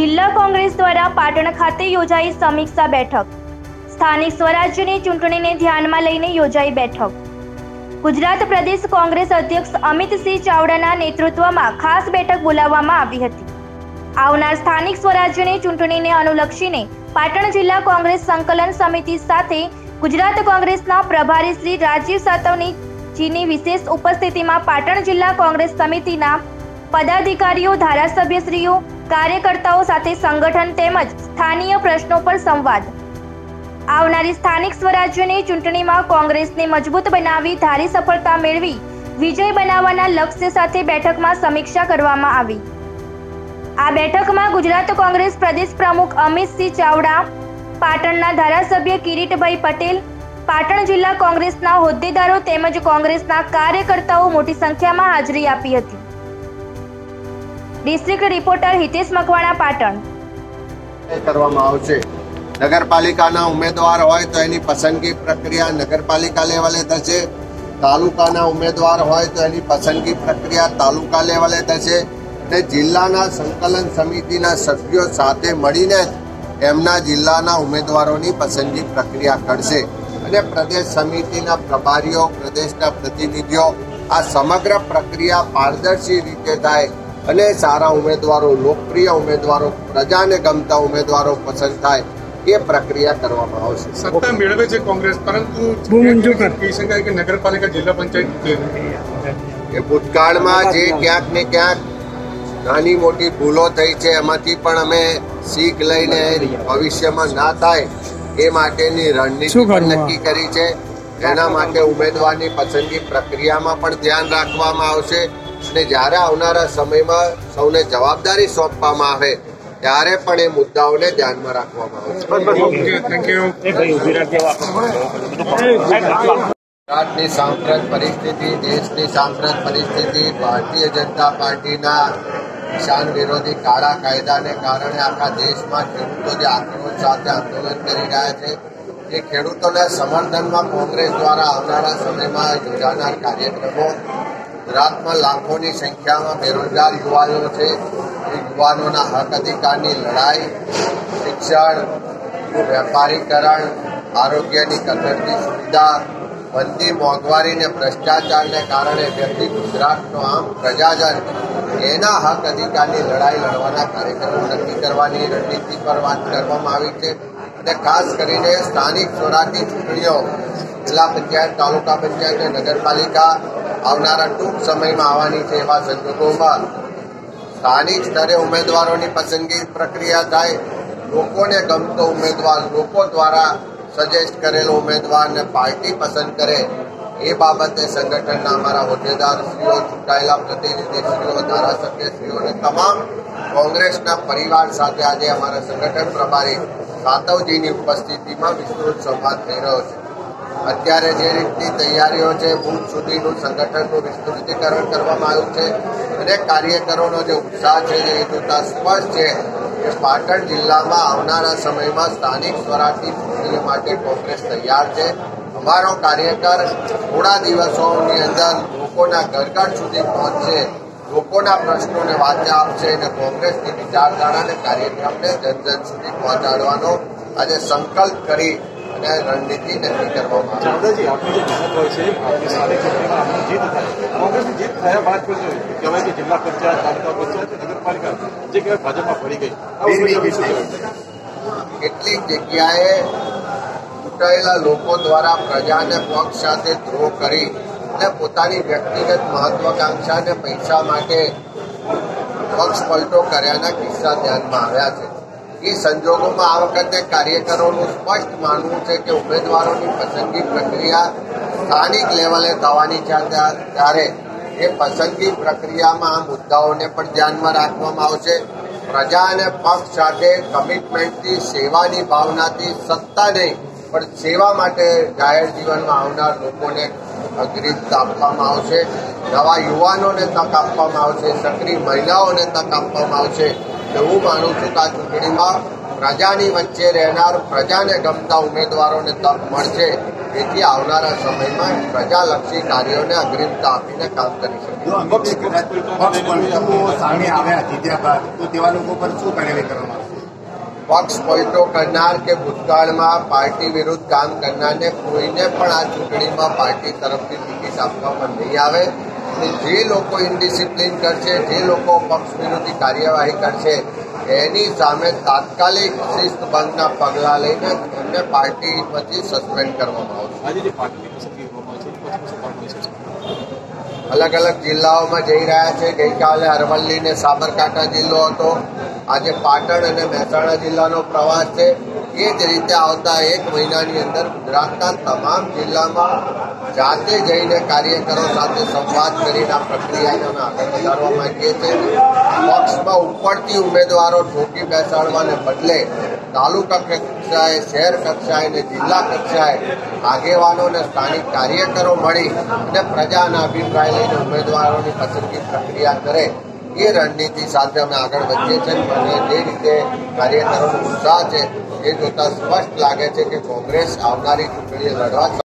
જિલ્લા કોંગ્રેસ દ્વારા પાટણ ખાતે યોજાઈ સમીક્ષા બેઠક. સ્થાનિક સ્વરાજ્યની ચૂંટણીને ધ્યાનમાં લઈને યોજાઈ બેઠક. ગુજરાત પ્રદેશ કોંગ્રેસ અધ્યક્ષ અમિતસિંહ ચાવડાના નેતૃત્વમાં ખાસ બેઠક બોલાવવામાં આવી હતી. આવનાર સ્થાનિક સ્વરાજ્યની ચૂંટણીને અનુલક્ષીને પાટણ જિલ્લા કોંગ્રેસ સંકલન સમિતિ સાથે ગુજરાત કોંગ્રેસના પ્રભારી શ્રી રાજીવ સાતવની જીની વિશેષ ઉપસ્થિતિમાં પાટણ જિલ્લા કોંગ્રેસ સમિતિના પદાધિકારીઓ, ધારાસભ્યશ્રીઓ કાર્યકર્તાઓ સાથે સંગઠન તેમજ સ્થાનીય પ્રશ્નો પર સંવાદ. આવનારી સ્થાનિક સ્વરાજ્યની ચૂંટણીમાં કોંગ્રેસને મજબૂત બનાવી ધારી સફળતા મેળવી વિજય બનાવવાના લક્ષ્ય સાથે બેઠકમાં સમીક્ષા કરવામાં આવી. આ બેઠકમાં ગુજરાત કોંગ્રેસ પ્રદેશ પ્રમુખ અમિતસિંહ ચાવડા, પાટણના ધારાસભ્ય કિરીટભાઈ પટેલ, પાટણ જિલ્લા કોંગ્રેસના હોદ્દેદારો તેમજ કોંગ્રેસના કાર્યકર્તાઓ મોટી સંખ્યામાં હાજરી આપી હતી. District reporter Hitesh Makwana Patan. કરવામાં આવશે. નગરપાલિકાના ઉમેદવાર હોય તો એની પસંદગી પ્રક્રિયા નગરપાલિકા લેવલે થશે. તાલુકાના ઉમેદવાર હોય તો એની પસંદગી પ્રક્રિયા તાલુકા લેવલે થશે. અને જિલ્લાના સંકલન સમિતિના સભ્યો સાથે મળીને એમના જિલ્લાના ઉમેદવારોની પસંદગી પ્રક્રિયા કરશે અને પ્રદેશ સમિતિના પ્રભારીઓ, પ્રદેશના પ્રતિનિધિઓ આ સમગ્ર પ્રક્રિયા પારદર્શી રીતે થાય અને સારા ઉમેદવારો લોકપ્રિય ઉમેદવારો પ્રજાને ગમતા ઉમેદવારો પસંદ થાય એ પ્રક્રિયા કરવામાં આવશે. સત્તા મેળવે છે કોંગ્રેસ પરંતુ કહી શકાય કે નગરપાલિકા જિલ્લા પંચાયત એ ભૂતકાળમાં જે ક્યાંક ને ક્યાંક નાની મોટી ભૂલો થઈ છે એમાંથી પણ અમે શીખ લઈને ભવિષ્યમાં ના થાય એ માટેની રણનીતિ પણ નક્કી કરી છે. એના માટે ઉમેદવારની પસંદગી પ્રક્રિયામાં પણ ધ્યાન રાખવામાં આવશે. અને જ્યારે આવનારા સમયમાં સૌને જવાબદારી સોંપવામાં આવે ત્યારે પણ એ મુદ્દાઓને ધ્યાનમાં રાખવામાં આવે. થેન્ક ગુજરાતની સાંપ્રત પરિસ્થિતિ દેશની સાંપ્રત પરિસ્થિતિ ભારતીય જનતા પાર્ટીના કિસાન વિરોધી કાળા કાયદાને કારણે આખા દેશમાં ખેડૂતો જે આક્રોશ સાથે આંદોલન કરી રહ્યા છે એ ખેડૂતોના સમર્થનમાં કોંગ્રેસ દ્વારા આવનારા સમયમાં યોજાનાર કાર્યક્રમો ગુજરાતમાં લાખોની સંખ્યામાં બેરોજગાર યુવાનો છે. એ યુવાનોના હક અધિકારની લડાઈ, શિક્ષણ, વેપારીકરણ, આરોગ્યની કદરતી સુવિધા વધતી મોંઘવારી ને ભ્રષ્ટાચારને કારણે વ્યક્તિ ગુજરાતનો આમ પ્રજાજન. એના હક અધિકારની લડાઈ લડવાના કાર્યક્રમો નક્કી કરવાની રણનીતિ પર વાત કરવામાં આવી છે. અને ખાસ કરીને સ્થાનિક સ્વરાજની ચૂંટણીઓ, જિલ્લા પંચાયત, તાલુકા પંચાયત અને નગરપાલિકા આવનારા ટૂંક સમયમાં આવવાની છે એવા સંજોગોમાં સ્થાનિક સ્તરે ઉમેદવારોની પસંદગી પ્રક્રિયા થાય. લોકોને ગમતો ઉમેદવાર, લોકો દ્વારા સજેસ્ટ કરેલો ઉમેદવારને પાર્ટી પસંદ કરે. એ બાબતે સંગઠનના અમારા હોદ્દેદારશ્રીઓ ચૂંટાયેલા પ્રતિનિધિશ્રીઓ ધારાસભ્યશ્રીઓ અને તમામ કોંગ્રેસના પરિવાર સાથે આજે અમારા સંગઠન પ્રભારી સાતવજીની ઉપસ્થિતિમાં વિસ્તૃત સંવાદ થઈ રહ્યો છે. અત્યારે જે રીતની તૈયારીઓ છે, બુથ સુધીનું સંગઠનનું વિસ્તૃતિકરણ કરવામાં આવ્યું છે અને કાર્યકરોનો જે ઉત્સાહ છે એ જોતા સ્પષ્ટ છે કે પાટણ જિલ્લામાં આવનારા સમયમાં સ્થાનિક સ્વરાજની ચૂંટણી માટે કોંગ્રેસ તૈયાર છે. અમારો કાર્યકર થોડા દિવસોની અંદર લોકોના ઘર ઘર સુધી પહોંચશે, લોકોના પ્રશ્નોને વાચા આપશે અને કોંગ્રેસની વિચારધારા અને કાર્યક્રમને જન જન સુધી પહોંચાડવાનો આજે સંકલ્પ કરી અને રણનીતિ નક્કી કરવામાં ચાવડાજી આપની જે મહેનત હોય છે આપની સારી ચૂંટણીમાં આપની જીત થાય. કોંગ્રેસની જીત થયા બાદ પણ કહેવાય કે જિલ્લા પંચાયત તાલુકા પંચાયત નગરપાલિકા જે કહેવાય ભાજપમાં ફરી ગઈ. કેટલીક જગ્યાએ ચૂંટાયેલા લોકો દ્વારા પ્રજાને પક્ષ સાથે દ્રોહ કરી અને પોતાની વ્યક્તિગત મહત્વાકાંક્ષા અને પૈસા માટે પક્ષ પલટો કર્યાના કિસ્સા ધ્યાનમાં આવ્યા છે. એ સંજોગોમાં આ વખતે કાર્યકરોનું સ્પષ્ટ માનવું છે કે ઉમેદવારોની પસંદગી પ્રક્રિયા સ્થાનિક લેવલે થવાની છે ત્યારે એ પસંદગી પ્રક્રિયામાં આ મુદ્દાઓને પણ ધ્યાનમાં રાખવામાં આવશે. પ્રજા અને પક્ષ સાથે કમિટમેન્ટથી સેવાની ભાવનાથી, સત્તા નહીં, પણ સેવા માટે જાહેર જીવનમાં આવનાર લોકોને અગ્રિત આપવામાં આવશે. નવા યુવાનોને તક આપવામાં આવશે, સક્રિય મહિલાઓને તક આપવામાં આવશે. હું માનું છું કે આ ચૂંટણીમાં પ્રજાની વચ્ચે રહેનાર પ્રજાને ગમતા ઉમેદવારોને તક મળશે. તેથી આવનારા સમયમાં પ્રજાલક્ષી કાર્યોને અગ્રિમતા આપીને કામ કરી શકે પક્ષ તો પલટો કરનાર કે ભૂતકાળમાં પાર્ટી વિરુદ્ધ કામ કરનારને કોઈને પણ આ ચૂંટણીમાં પાર્ટી તરફથી ટિકિટ આપવામાં નહીં આવે. જે લોકો ઇન્ડિસિપ્લિન કરશે જે લોકો પક્ષ વિરોધી કાર્યવાહી કરશે એની સામે તાત્કાલિક શિસ્તભંગના પગલાં લઈને એમને પાર્ટીમાંથી સસ્પેન્ડ કરવામાં આવશે. પછી અલગ અલગ જિલ્લાઓમાં જઈ રહ્યા છે. ગઈકાલે અરવલ્લી ને સાબરકાંઠા જિલ્લો હતો. આજે પાટણ અને મહેસાણા જિલ્લાનો પ્રવાસ છે. એ જ રીતે આવતા એક મહિનાની અંદર ગુજરાતના તમામ જિલ્લામાં જાતે જઈને કાર્યકરો સાથે સંવાદ કરીને આ પ્રક્રિયાને અમે આગળ વધારવા માંગીએ છીએ. પક્ષમાં ઉપડતી ઉમેદવારો ઠોકી બેસાડવાને બદલે તાલુકા કક્ષાએ, શહેર કક્ષાએ અને જિલ્લા કક્ષાએ આગેવાનો અને સ્થાનિક કાર્યકરો મળી અને પ્રજાના અભિપ્રાય લઈને ઉમેદવારોની પસંદગી પ્રક્રિયા કરે એ રણનીતિ સાથે અમે આગળ વધીએ છીએ. અને જે રીતે કાર્યકરોનો ઉત્સાહ છે એ જોતા સ્પષ્ટ લાગે છે કે કોંગ્રેસ આવનારી ચૂંટણીઓ લડવા